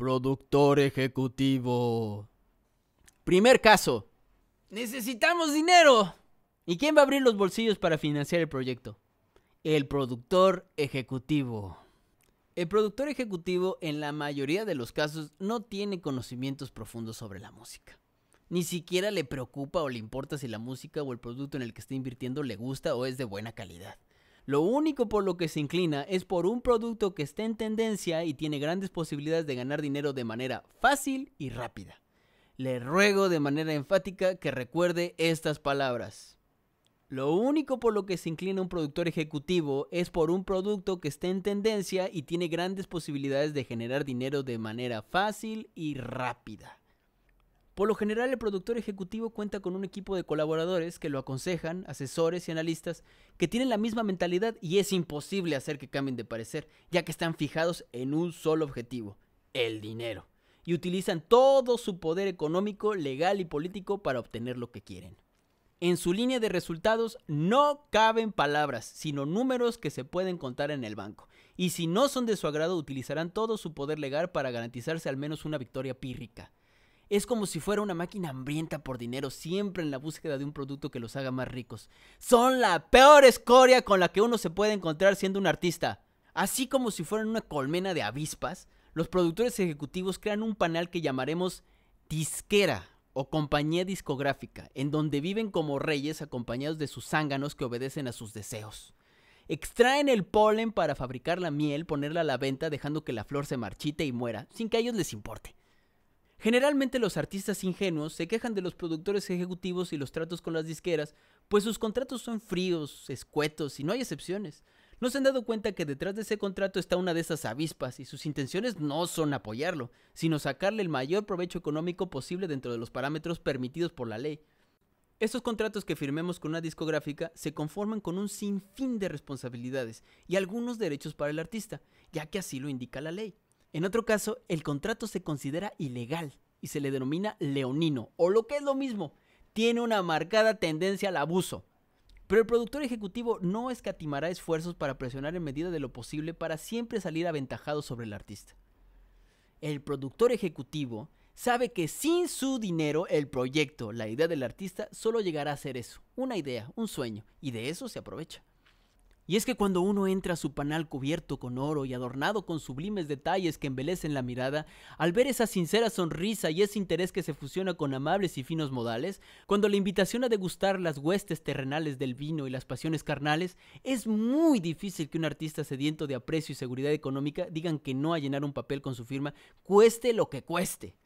productor ejecutivo. Primer caso. Necesitamos dinero. ¿Y quién va a abrir los bolsillos para financiar el proyecto? El productor ejecutivo. El productor ejecutivo en la mayoría de los casos no tiene conocimientos profundos sobre la música. Ni siquiera le preocupa o le importa si la música o el producto en el que está invirtiendo le gusta o es de buena calidad. Lo único por lo que se inclina es por un producto que esté en tendencia y tiene grandes posibilidades de ganar dinero de manera fácil y rápida. Le ruego de manera enfática que recuerde estas palabras. Lo único por lo que se inclina un productor ejecutivo es por un producto que esté en tendencia y tiene grandes posibilidades de generar dinero de manera fácil y rápida. Por lo general, el productor ejecutivo cuenta con un equipo de colaboradores que lo aconsejan, asesores y analistas que tienen la misma mentalidad y es imposible hacer que cambien de parecer, ya que están fijados en un solo objetivo, el dinero, y utilizan todo su poder económico, legal y político para obtener lo que quieren. En su línea de resultados no caben palabras, sino números que se pueden contar en el banco. Y si no son de su agrado, utilizarán todo su poder legal para garantizarse al menos una victoria pírrica. Es como si fuera una máquina hambrienta por dinero, siempre en la búsqueda de un producto que los haga más ricos. Son la peor escoria con la que uno se puede encontrar siendo un artista. Así como si fueran una colmena de avispas, los productores ejecutivos crean un panel que llamaremos disquera o compañía discográfica, en donde viven como reyes acompañados de sus zánganos que obedecen a sus deseos. Extraen el polen para fabricar la miel, ponerla a la venta dejando que la flor se marchite y muera, sin que a ellos les importe. Generalmente los artistas ingenuos se quejan de los productores ejecutivos y los tratos con las disqueras, pues sus contratos son fríos, escuetos y no hay excepciones. No se han dado cuenta que detrás de ese contrato está una de esas avispas y sus intenciones no son apoyarlo, sino sacarle el mayor provecho económico posible dentro de los parámetros permitidos por la ley. Estos contratos que firmemos con una discográfica se conforman con un sinfín de responsabilidades y algunos derechos para el artista, ya que así lo indica la ley. En otro caso, el contrato se considera ilegal y se le denomina leonino, o lo que es lo mismo, tiene una marcada tendencia al abuso. Pero el productor ejecutivo no escatimará esfuerzos para presionar en medida de lo posible para siempre salir aventajado sobre el artista. El productor ejecutivo sabe que sin su dinero el proyecto, la idea del artista, solo llegará a ser eso, una idea, un sueño, y de eso se aprovecha. Y es que cuando uno entra a su panal cubierto con oro y adornado con sublimes detalles que embelecen la mirada, al ver esa sincera sonrisa y ese interés que se fusiona con amables y finos modales, cuando la invitación a degustar las huestes terrenales del vino y las pasiones carnales, es muy difícil que un artista sediento de aprecio y seguridad económica digan que no a llenar un papel con su firma, cueste lo que cueste.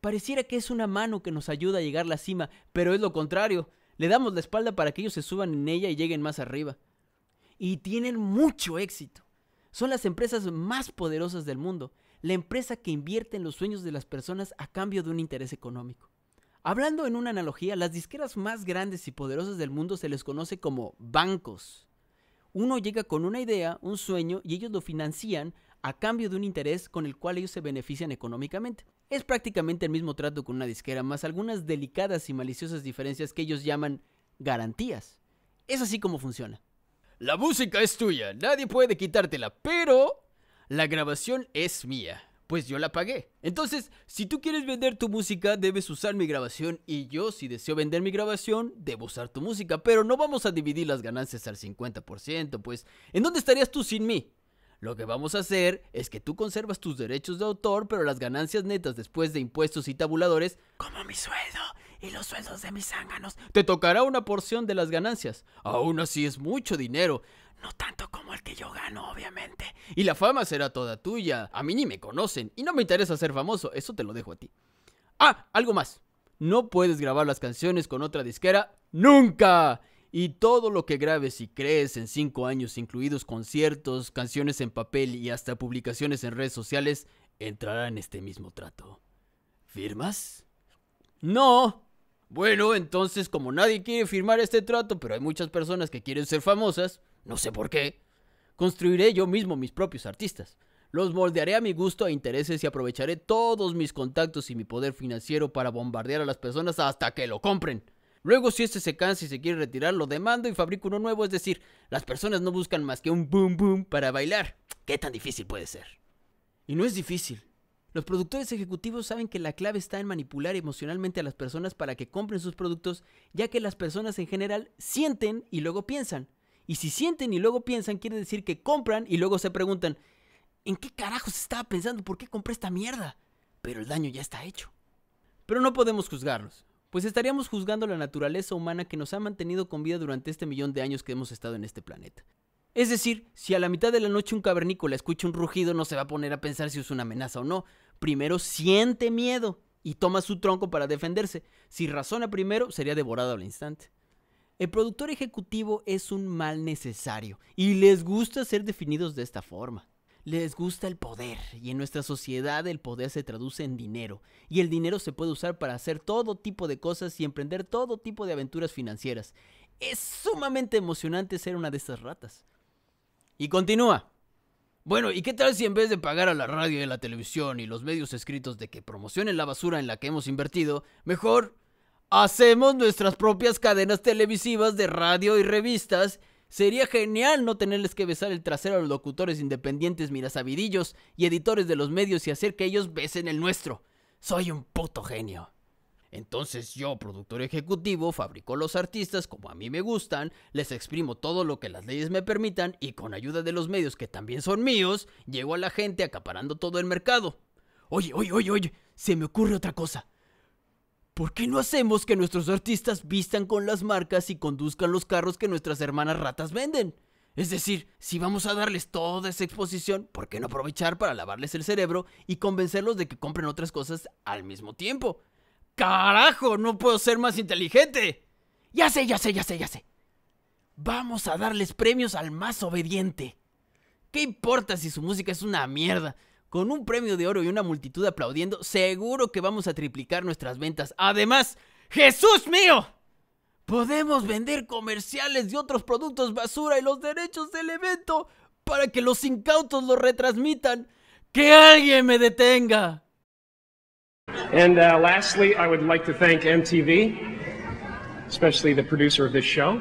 Pareciera que es una mano que nos ayuda a llegar a la cima, pero es lo contrario. Le damos la espalda para que ellos se suban en ella y lleguen más arriba y tienen mucho éxito. Son las empresas más poderosas del mundo, la empresa que invierte en los sueños de las personas a cambio de un interés económico. Hablando en una analogía, las disqueras más grandes y poderosas del mundo se les conoce como bancos. Uno llega con una idea, un sueño, y ellos lo financian a cambio de un interés con el cual ellos se benefician económicamente. Es prácticamente el mismo trato con una disquera, más algunas delicadas y maliciosas diferencias que ellos llaman garantías. Es así como funciona. La música es tuya, nadie puede quitártela, pero la grabación es mía, pues yo la pagué. Entonces, si tú quieres vender tu música, debes usar mi grabación y yo, si deseo vender mi grabación, debo usar tu música, pero no vamos a dividir las ganancias al 50%, pues ¿en dónde estarías tú sin mí? Lo que vamos a hacer es que tú conservas tus derechos de autor, pero las ganancias netas después de impuestos y tabuladores, como mi sueldo y los sueldos de mis zánganos, te tocará una porción de las ganancias. Aún así es mucho dinero. No tanto como el que yo gano, obviamente. Y la fama será toda tuya. A mí ni me conocen. Y no me interesa ser famoso. Eso te lo dejo a ti. Ah, algo más. No puedes grabar las canciones con otra disquera. ¡Nunca! Y todo lo que grabes y crees en cinco años, incluidos conciertos, canciones en papel y hasta publicaciones en redes sociales, entrará en este mismo trato. ¿Firmas? No. Bueno, entonces como nadie quiere firmar este trato, pero hay muchas personas que quieren ser famosas, no sé por qué, construiré yo mismo mis propios artistas. Los moldearé a mi gusto e intereses y aprovecharé todos mis contactos y mi poder financiero para bombardear a las personas hasta que lo compren. Luego, si este se cansa y se quiere retirar, lo demando y fabrico uno nuevo. Es decir, las personas no buscan más que un boom boom para bailar. ¿Qué tan difícil puede ser? Y no es difícil. Los productores ejecutivos saben que la clave está en manipular emocionalmente a las personas para que compren sus productos, ya que las personas en general sienten y luego piensan. Y si sienten y luego piensan, quiere decir que compran y luego se preguntan, ¿en qué carajos estaba pensando? ¿Por qué compré esta mierda? Pero el daño ya está hecho. Pero no podemos juzgarlos, pues estaríamos juzgando la naturaleza humana que nos ha mantenido con vida durante este millón de años que hemos estado en este planeta. Es decir, si a la mitad de la noche un cavernícola escucha un rugido, no se va a poner a pensar si es una amenaza o no. Primero siente miedo y toma su tronco para defenderse. Si razona primero, sería devorado al instante. El productor ejecutivo es un mal necesario y les gusta ser definidos de esta forma. Les gusta el poder y en nuestra sociedad el poder se traduce en dinero y el dinero se puede usar para hacer todo tipo de cosas y emprender todo tipo de aventuras financieras. Es sumamente emocionante ser una de estas ratas. Y continúa. Bueno, ¿y qué tal si en vez de pagar a la radio y la televisión y los medios escritos de que promocionen la basura en la que hemos invertido, mejor hacemos nuestras propias cadenas televisivas de radio y revistas? Sería genial no tenerles que besar el trasero a los locutores independientes mirasabidillos y editores de los medios y hacer que ellos besen el nuestro. Soy un puto genio. Entonces yo, productor ejecutivo, fabrico los artistas como a mí me gustan, les exprimo todo lo que las leyes me permitan y con ayuda de los medios que también son míos, llego a la gente acaparando todo el mercado. Oye, oye, oye, oye, se me ocurre otra cosa. ¿Por qué no hacemos que nuestros artistas vistan con las marcas y conduzcan los carros que nuestras hermanas ratas venden? Es decir, si vamos a darles toda esa exposición, ¿por qué no aprovechar para lavarles el cerebro y convencerlos de que compren otras cosas al mismo tiempo? ¡Carajo! No puedo ser más inteligente. Ya sé, ya sé, ya sé, ya sé. Vamos a darles premios al más obediente. ¿Qué importa si su música es una mierda? Con un premio de oro y una multitud aplaudiendo, seguro que vamos a triplicar nuestras ventas. Además, ¡Jesús mío! Podemos vender comerciales de otros productos basura y los derechos del evento para que los incautos lo retransmitan. ¡Que alguien me detenga! And uh, lastly, I would like to thank MTV, especially the producer of this show,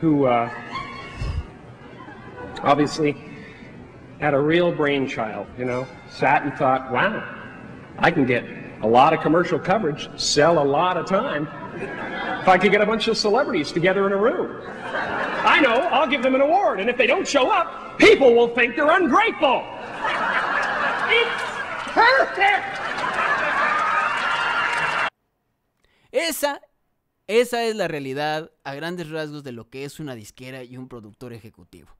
who uh, obviously had a real brainchild, you know, sat and thought, wow, I can get a lot of commercial coverage, sell a lot of time, if I could get a bunch of celebrities together in a room. I know, I'll give them an award, and if they don't show up, people will think they're ungrateful. It's perfect! Esa, esa es la realidad a grandes rasgos de lo que es una disquera y un productor ejecutivo.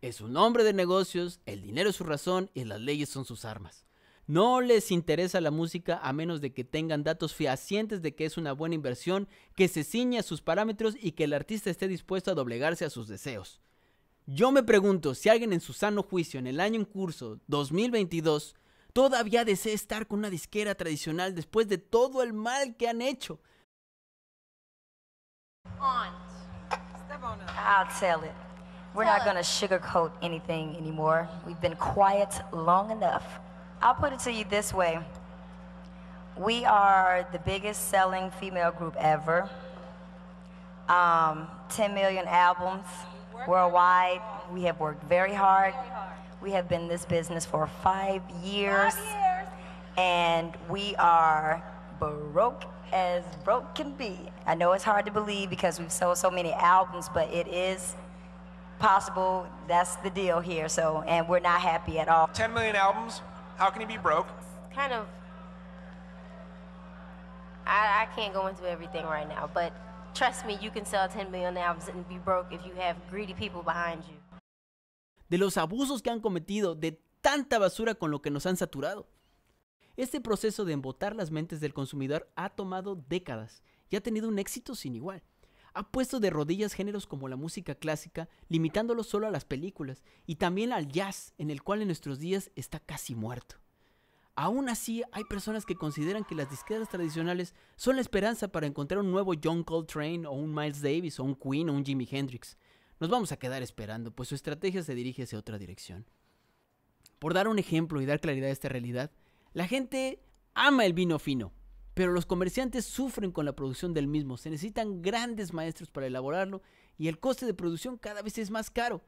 Es un hombre de negocios, el dinero es su razón y las leyes son sus armas. No les interesa la música a menos de que tengan datos fehacientes de que es una buena inversión, que se ciña a sus parámetros y que el artista esté dispuesto a doblegarse a sus deseos. Yo me pregunto si alguien en su sano juicio en el año en curso 2022 todavía desea estar con una disquera tradicional después de todo el mal que han hecho. I'll tell it. We're not going to sugarcoat anything anymore. We've been quiet long enough. I'll put it to you this way. We are the biggest selling female group ever. Um, 10 million albums worldwide. We have worked very hard. We have been in this business for five years. And we are broke as broke can be. I know it's hard to believe because we've sold so many albums, but it is possible. That's the deal here. So, and we're not happy at all. 10 million albums. How can you be broke? kind of I, I can't go into everything right now, but trust me, you can sell 10 million albums and be broke if you have greedy people behind you. de los abusos que han cometido, de tanta basura con lo que nos han saturado. Este proceso de embotar las mentes del consumidor ha tomado décadas y ha tenido un éxito sin igual. Ha puesto de rodillas géneros como la música clásica, limitándolo solo a las películas, y también al jazz, en el cual en nuestros días está casi muerto. Aún así, hay personas que consideran que las disqueras tradicionales son la esperanza para encontrar un nuevo John Coltrane o un Miles Davis o un Queen o un Jimi Hendrix. Nos vamos a quedar esperando, pues su estrategia se dirige hacia otra dirección. Por dar un ejemplo y dar claridad a esta realidad, la gente ama el vino fino, pero los comerciantes sufren con la producción del mismo. Se necesitan grandes maestros para elaborarlo y el coste de producción cada vez es más caro.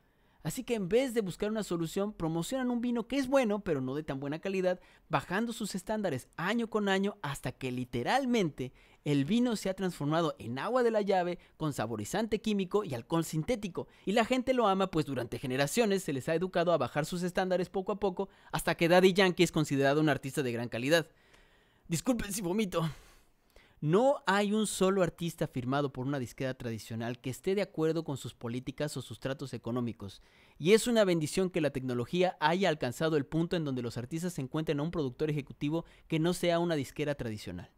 Así que en vez de buscar una solución, promocionan un vino que es bueno, pero no de tan buena calidad, bajando sus estándares año con año hasta que literalmente el vino se ha transformado en agua de la llave con saborizante químico y alcohol sintético. Y la gente lo ama pues durante generaciones se les ha educado a bajar sus estándares poco a poco hasta que Daddy Yankee es considerado un artista de gran calidad. Disculpen si vomito. No hay un solo artista firmado por una disquera tradicional que esté de acuerdo con sus políticas o sus tratos económicos. Y es una bendición que la tecnología haya alcanzado el punto en donde los artistas encuentren a un productor ejecutivo que no sea una disquera tradicional.